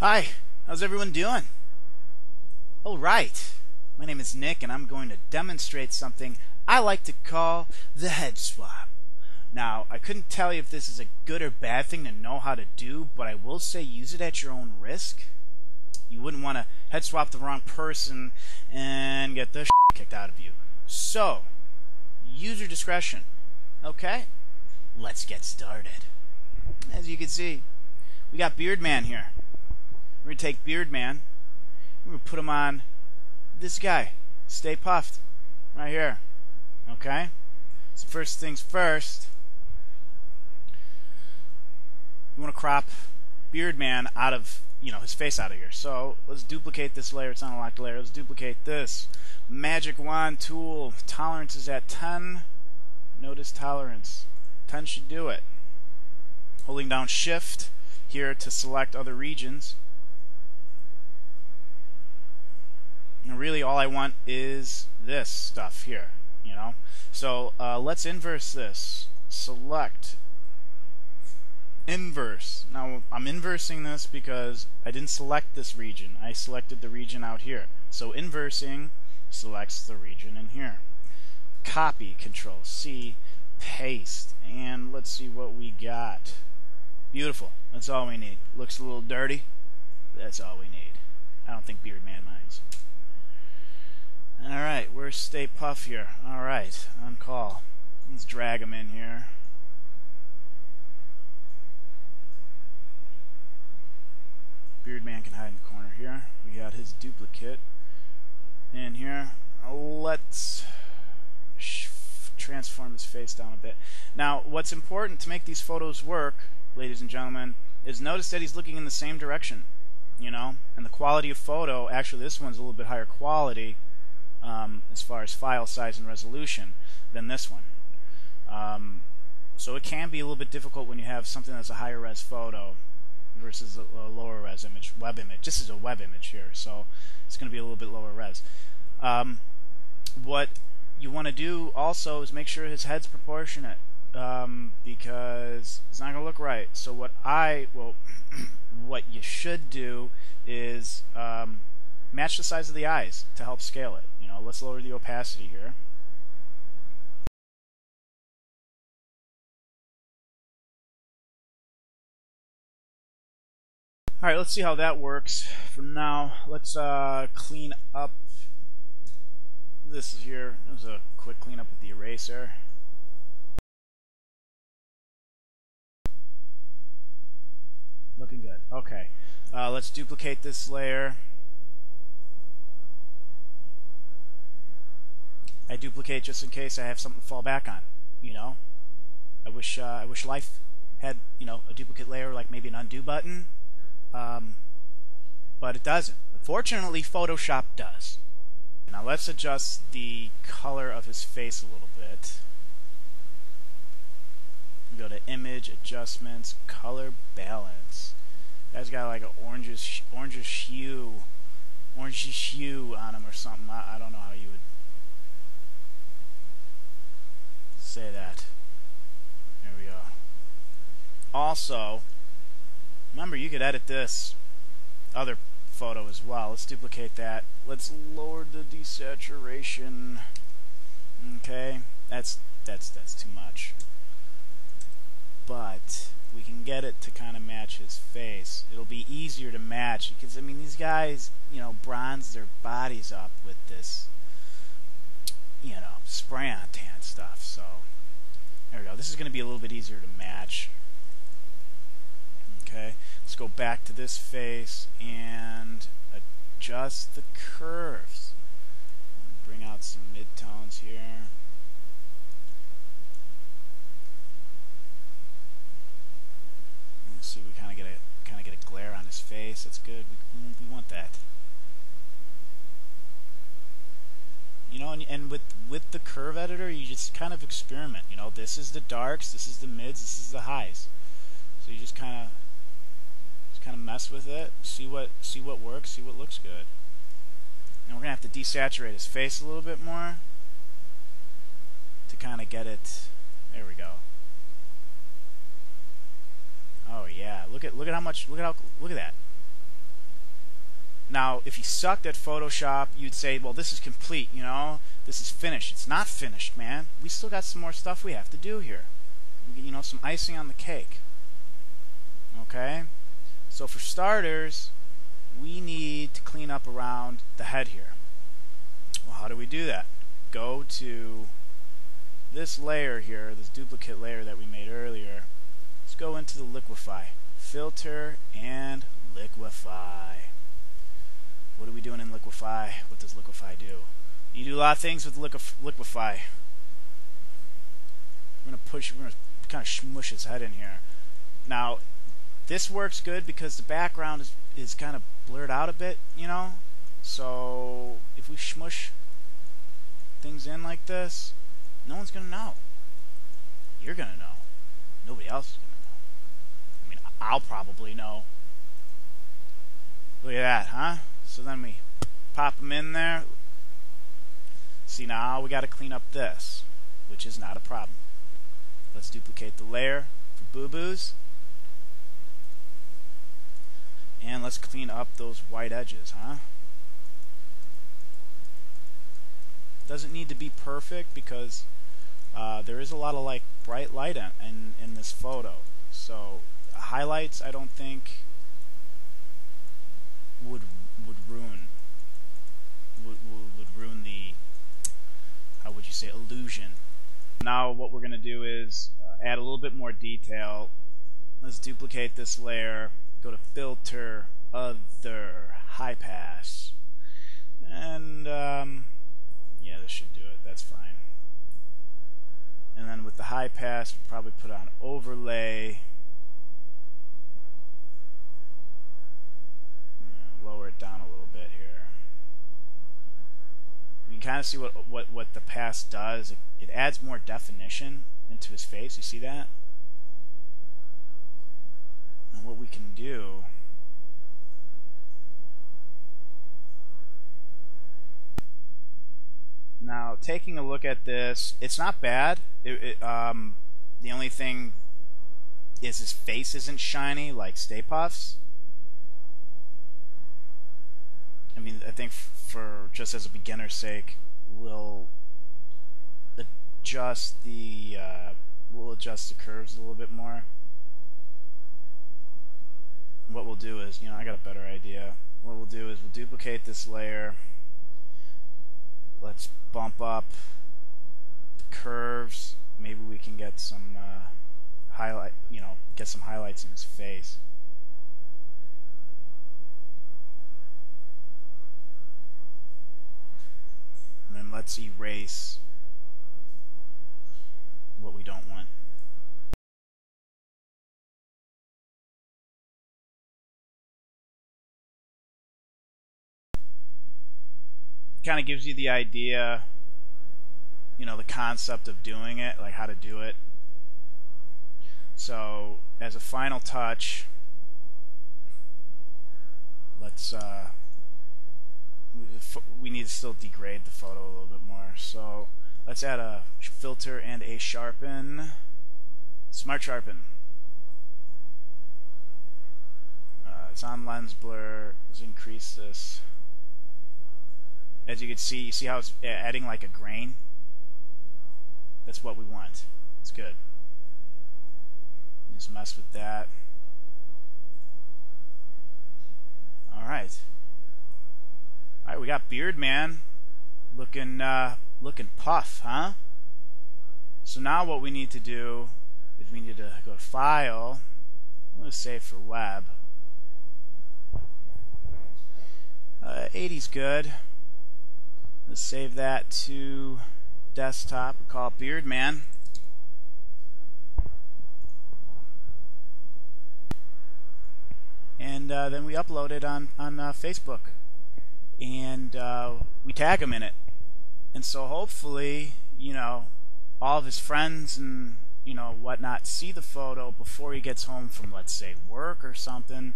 Hi, how's everyone doing? All right, my name is Nick and I'm going to demonstrate something I like to call the head swap. Now, I couldn't tell you if this is a good or bad thing to know how to do, but I will say use it at your own risk. You wouldn't want to head swap the wrong person and get the kicked out of you. So, use your discretion. Okay? Let's get started. As you can see, we got Beardman here. We're going to take Beardman. We're going to put him on this guy. Stay Puft. Right here. Okay? So first things first, we want to crop Beardman out of, you know, his face out of here. So let's duplicate this layer. It's not a locked layer. Let's duplicate this. Magic Wand tool. Tolerance is at 10. Notice tolerance. 10 should do it. Holding down Shift here to select other regions. And really all I want is this stuff here, you know. So uh, let's inverse this. Select inverse. Now I'm inversing this because I didn't select this region. I selected the region out here. So inversing selects the region in here. Copy, Control C, paste, and let's see what we got. Beautiful. That's all we need. Looks a little dirty. That's all we need. I don't think Beardman minds. Alright, where's Stay Puff here? Alright, on call. Let's drag him in here. Beardman can hide in the corner here. We got his duplicate in here. Let's transform his face down a bit. Now, what's important to make these photos work, ladies and gentlemen, is notice that he's looking in the same direction, you know? And the quality of photo, actually this one's a little bit higher quality um, as far as file size and resolution than this one. Um, so it can be a little bit difficult when you have something that's a higher res photo versus a, a lower res image, web image. This is a web image here, so it's going to be a little bit lower res. Um, what you want to do also is make sure his head's proportionate um, because it's not going to look right. So what I well, what you should do is um, match the size of the eyes to help scale it. You know, let's lower the opacity here. Alright, let's see how that works. For now, let's uh, clean up this here. This is a quick cleanup with the eraser. Looking good. Okay. Uh, let's duplicate this layer. I duplicate just in case I have something to fall back on. You know, I wish uh, I wish life had you know a duplicate layer like maybe an undo button, um, but it doesn't. Fortunately, Photoshop does. Now let's adjust the color of his face a little bit. We go to Image, Adjustments, Color Balance. Guy's got like an orangish, orangish hue, orangish hue on him or something. I, I don't know how you would say that. There we go. Also, remember you could edit this other photo as well. Let's duplicate that. Let's lower the desaturation. Okay, that's that's that's too much. But we can get it to kind of match his face. It'll be easier to match because I mean these guys, you know, bronze their bodies up with this, you know, spray on tan stuff. So there we go. This is going to be a little bit easier to match. Okay, let's go back to this face and adjust the curves. Bring out some midtones here. see, we kind of get a kind of get a glare on his face. That's good. We, we want that. You know, and, and with with the curve editor, you just kind of experiment. You know, this is the darks, this is the mids, this is the highs. So you just kind of just kind of mess with it, see what see what works, see what looks good. And we're gonna have to desaturate his face a little bit more to kind of get it. There we go. Oh yeah, look at look at how much look at how look at that. Now, if you sucked at Photoshop, you'd say, well, this is complete, you know? This is finished. It's not finished, man. We still got some more stuff we have to do here. You know, some icing on the cake. Okay? So for starters, we need to clean up around the head here. Well, how do we do that? Go to this layer here, this duplicate layer that we made earlier. Let's go into the liquify. Filter and liquify. We doing in liquify? What does liquify do? You do a lot of things with liquif liquify. We're going to push, we're going to kind of smush its head in here. Now, this works good because the background is, is kind of blurred out a bit, you know? So, if we smush things in like this, no one's going to know. You're going to know. Nobody else is going to know. I mean, I'll probably know. Look at that, huh? So then we pop them in there. See, now we got to clean up this, which is not a problem. Let's duplicate the layer for boo-boos. And let's clean up those white edges, huh? Doesn't need to be perfect because uh, there is a lot of like bright light in, in, in this photo. So highlights, I don't think would would ruin would, would, ruin the how would you say illusion. Now what we're going to do is uh, add a little bit more detail. Let's duplicate this layer. Go to Filter, Other, High Pass, and um, yeah, this should do it. That's fine. And then with the high pass, probably put on overlay. Lower it down a little bit here. You can kind of see what what what the pass does. It, it adds more definition into his face. You see that? And what we can do Now, taking a look at this, it's not bad. It, it, um, the only thing is his face isn't shiny like Stay Puft's. I mean, I think for just as a beginner's sake, we'll adjust the uh, we'll adjust the curves a little bit more. What we'll do is, you know, I got a better idea. What we'll do is we'll duplicate this layer. Let's bump up the curves. Maybe we can get some uh, highlight, you know, get some highlights in his face. And then let's erase what we don't want. kind of gives you the idea, you know, the concept of doing it, like how to do it. So, as a final touch, let's, uh, we need to still degrade the photo a little bit more. So, let's add a filter and a sharpen. Smart sharpen. Uh, it's on lens blur. Let's increase this. As you can see, you see how it's adding like a grain? That's what we want. It's good. Just mess with that. Alright. Got Beard Man looking uh, looking puff, huh? So now what we need to do is we need to go to File. I'm going to save for web. Uh, 80's good. Let's save that to desktop. We call it Beard Man. And uh, then we upload it on, on uh, Facebook. And uh, we tag him in it. And so hopefully, you know, all of his friends and, you know, whatnot see the photo before he gets home from, let's say, work or something.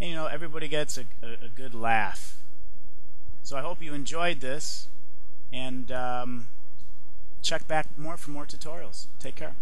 And, you know, everybody gets a, a, a good laugh. So I hope you enjoyed this and um, check back more for more tutorials. Take care.